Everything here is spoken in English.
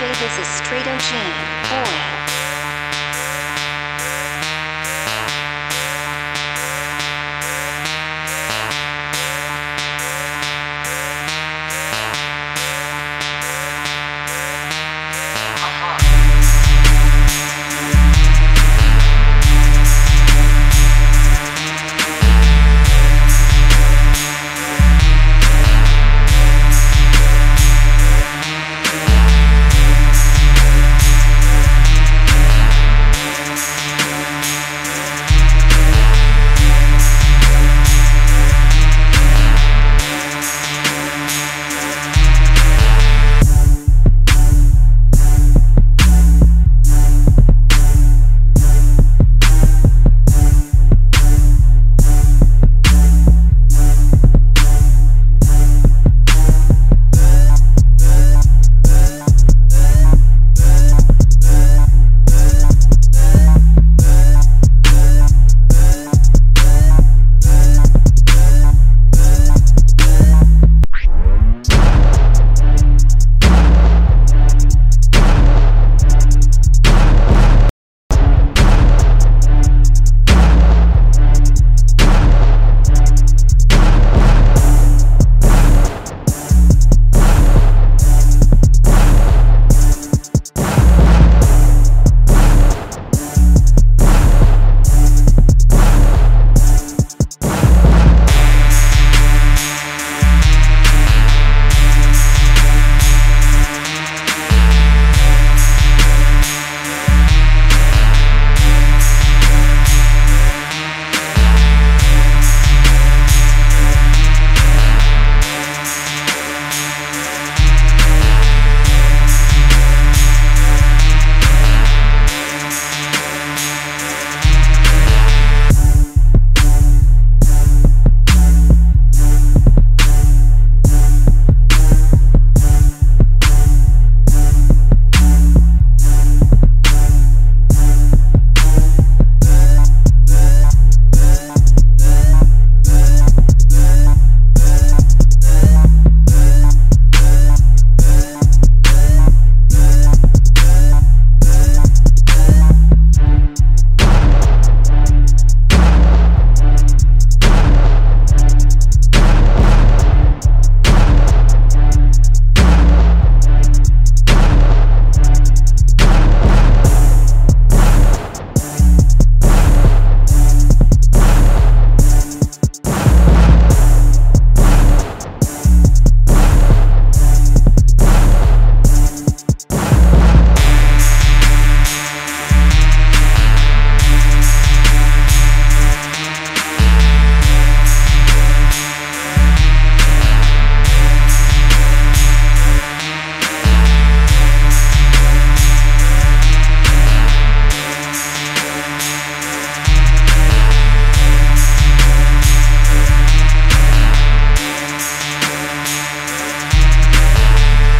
DJ, this is Straight OG. Boy.